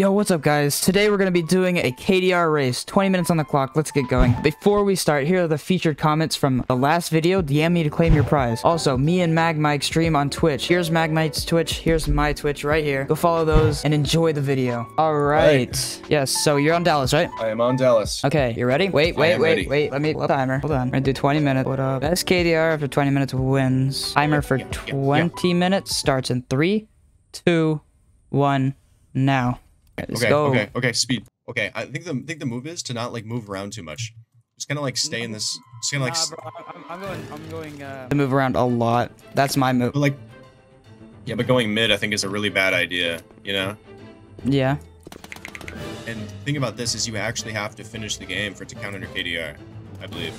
Yo, what's up guys? Today we're going to be doing a KDR race. 20 minutes on the clock. Let's get going. Before we start, here are the featured comments from the last video. DM me to claim your prize. Also, me and Magmike stream on Twitch. Here's Magmike's Twitch. Here's my Twitch right here. Go follow those and enjoy the video. All right. Yes, so you're on Dallas, right? I am on Dallas. Okay, you ready? Wait, wait, wait, ready. wait. Let me load timer. Hold on. We're gonna do 20 minutes. What up? Best KDR after 20 minutes wins. Timer for yeah, yeah, 20 minutes starts in three, two, one, now. Let's okay, go. okay, okay, speed. Okay, I think the I think the move is to not like move around too much. Just kind of like stay in this. Just kind of like, s- I'm, I'm going. I'm going. Uh... To move around a lot. That's my move. but like, yeah, but going mid I think is a really bad idea. You know. Yeah. And the thing about this is you actually have to finish the game for it to count under KDR. I believe.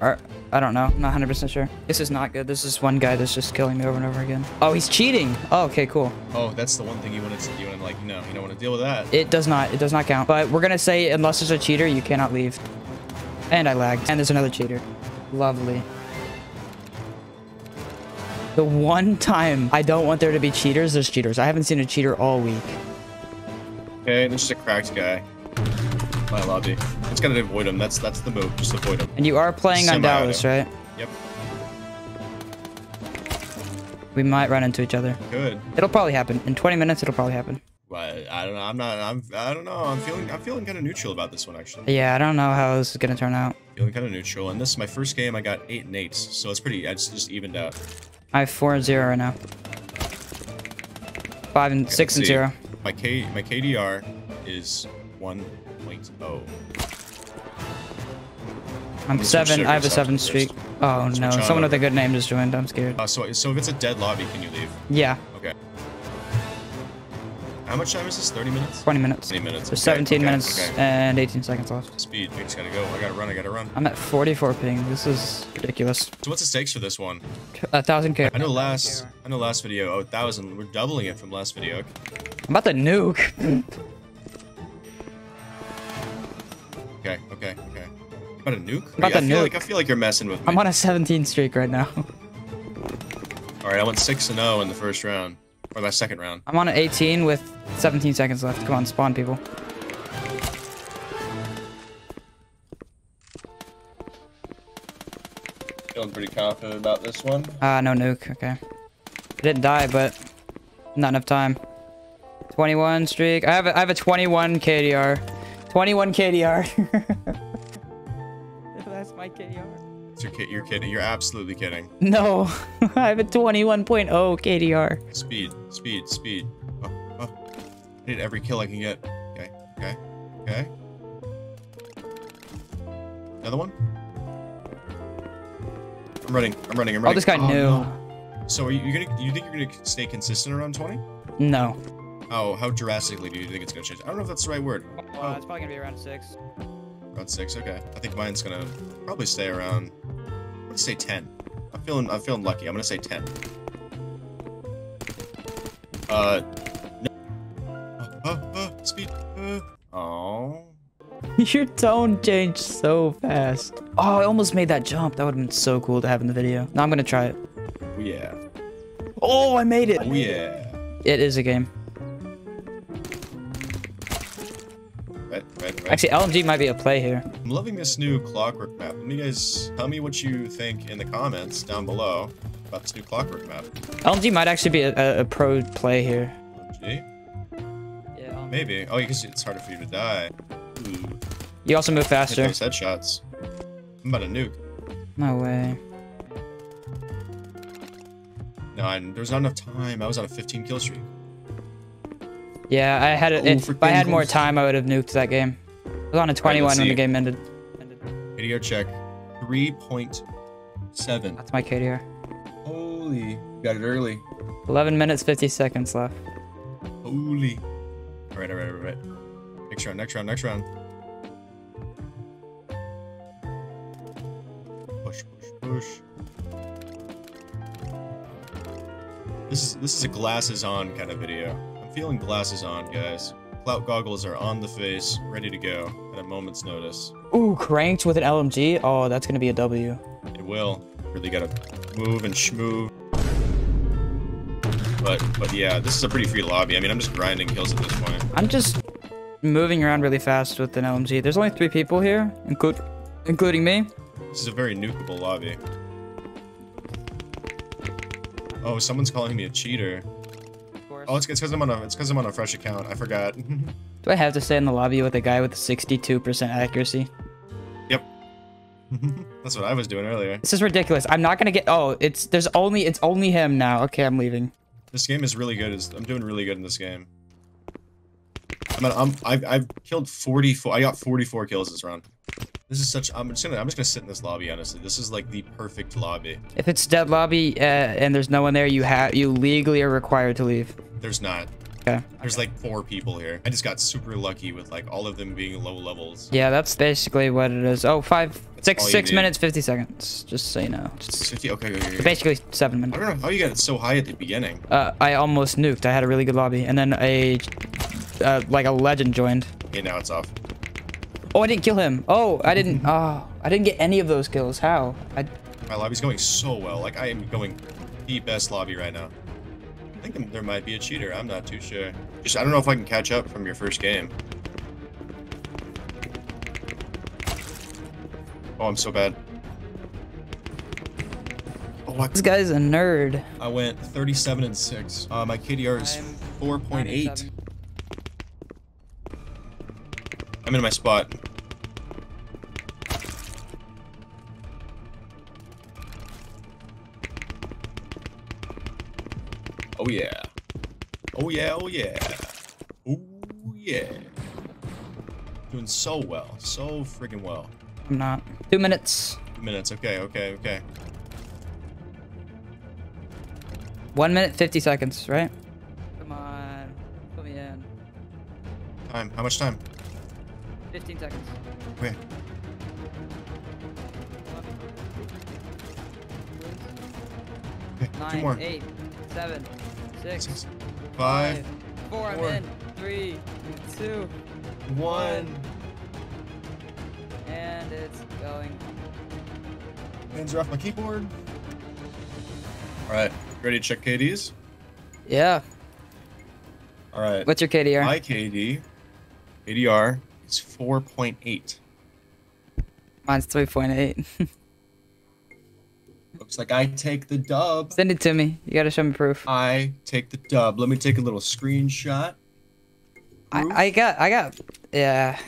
Or, I don't know. I'm not 100% sure. This is not good. This is one guy that's just killing me over and over again. Oh, he's cheating. Oh, okay, cool. Oh, that's the one thing you want to you want to like no you don't want to deal with that. It does not. It does not count. But we're gonna say unless there's a cheater, you cannot leave. And I lagged. And there's another cheater. Lovely. The one time I don't want there to be cheaters, there's cheaters. I haven't seen a cheater all week. Okay, there's just a cracked guy. My lobby. Just gotta avoid him. That's that's the move. Just avoid him. And you are playing on Dallas, right? Yep. We might run into each other. Good. It'll probably happen. In 20 minutes, it'll probably happen. But I don't know. I'm not. I'm. I don't know. I'm feeling. I'm feeling kind of neutral about this one actually. Yeah, I don't know how this is gonna turn out. Feeling kind of neutral. And this is my first game. I got eight and eight, so it's pretty. It's just evened out. I have four and zero right now. Five and six let's and see. zero. My K. My KDR is 1.0. I'm seven. I have a seven streak. Oh Switch no! on Someone with a good name just joined. I'm scared. Uh, so so if it's a dead lobby, can you leave? Yeah, Okay. How much time is this? 30 minutes? 20 minutes. 20 minutes. There's okay, 17 okay, minutes Okay. and 18 seconds left. Speed. I just gotta go. I gotta run. I gotta run. I'm at 44 ping. This is ridiculous. So what's the stakes for this one? A thousand K. I know last. I know last video. Oh, thousand. We're doubling it from last video. I'm about to nuke. about a nuke? About I to feel nuke. like I feel like you're messing with me. I'm on a 17 streak right now. All right. I went six and zero in the first round, or my second round. I'm on an 18 with 17 seconds left. Come on, spawn people. Feeling pretty confident about this one. Ah, no nuke. Okay. I didn't die, but not enough time. 21 streak. I have a, I have a 21 KDR. 21 KDR. That's my KDR. You're, kid- you're kidding. You're absolutely kidding. No, I have a 21.0 KDR. Speed, speed, speed. Oh, oh. I need every kill I can get. Okay, okay, okay. Another one? I'm running. I'm running. I'm oh, running. Oh, this guy oh, knew. no. So are you you're gonna? You think you're gonna stay consistent around 20? No. Oh, how drastically do you think it's gonna change? I don't know if that's the right word. Well, it's probably gonna be around six. Around six. Okay. I think mine's gonna probably stay around. Let's say 10. I'm feeling. I'm feeling lucky. I'm gonna say 10. Uh. No. Oh, oh, oh, speed. Uh, oh. Your tone changed so fast. Oh, I almost made that jump. That would have been so cool to have in the video. Now I'm gonna try it. Oh yeah. Oh, I made it. Oh yeah. It is a game. Right. Actually, LMG might be a play here. I'm loving this new clockwork map. Let me guys tell me what you think in the comments down below about this new clockwork map. LMG might actually be a, a, a pro play here. Gee, Yeah. Um, maybe. Oh, because it's harder for you to die. Ooh, You also move hit faster. those headshots. I'm about to nuke. No way. No, I, there's not enough time. I was on a 15 kill streak. Yeah, I had oh, it. Oh, if I had more time, I would have nuked that game. I was on a 21 when the game ended. ended. Video check. 3.7. That's my KDR. Holy. Got it early. 11 minutes 50 seconds left. Holy. Alright, alright, alright. Next round, next round, next round. Push, push, push. This is this is a glasses on kind of video. I'm feeling glasses on, guys. Clout goggles are on the face, ready to go at a moment's notice. Ooh, cranked with an LMG. Oh, that's gonna be a W. It will. Really gotta move and schmove. But but yeah, this is a pretty free lobby. I mean, I'm just grinding kills at this point. I'm just moving around really fast with an LMG. There's only three people here, include, including me. This is a very nukeable lobby. Oh, someone's calling me a cheater. Oh, it's because I'm on a it's because I'm on a fresh account. I forgot. Do I have to stay in the lobby with a guy with 62% accuracy? yep. That's what I was doing earlier. This is ridiculous. I'm not gonna get. Oh, it's there's only it's only him now. Okay, I'm leaving. This game is really good. It's- I'm doing really good in this game. I'm, I'm I've, I've killed 44. I got 44 kills this round. This is such. I'm just gonna I'm just gonna sit in this lobby. Honestly, this is like the perfect lobby. If it's dead lobby uh, and there's no one there, you have you legally are required to leave. There's not. Okay. There's like four people here. I just got super lucky with like all of them being low levels. Yeah, that's basically what it is. Oh, five, That's six, six need. minutes, 50 seconds. Just so you know. Just 50. Okay, okay, okay. basically seven minutes. I don't know how you got it so high at the beginning. Uh, I almost nuked. I had a really good lobby, and then a, uh, like a legend joined. Okay, now it's off. Oh, I didn't kill him. Oh, I didn't. Oh, I didn't get any of those kills. How? I. My lobby's going so well. Like I am going the best lobby right now. I think there might be a cheater. I'm not too sure. Just I don't know if I can catch up from your first game. Oh, I'm so bad. Oh, I, This guy's a nerd. I went 37 and 6. Uh, my KDR is 4.8. I'm in my spot. Oh yeah. Oh yeah, oh yeah. Oh yeah. Doing so well. So freaking well. I'm not. Two minutes. Two minutes. Okay, okay, okay. One minute, 50 seconds, right? Come on. Put me in. Time. How much time? 15 seconds. Okay. Okay, two Nine, more. eight, seven, six, Six, five, five, four, I'm four. in. Three, two, one. and it's going. Hands are off my keyboard. All right, ready to check KDs? Yeah. All right. What's your KDR? My KD, KDR is 4.8. Mine's 3.8. Looks like I take the dub. Send it to me. You gotta show me proof. I take the dub. Let me take a little screenshot. Proof? I, I got, I got, yeah.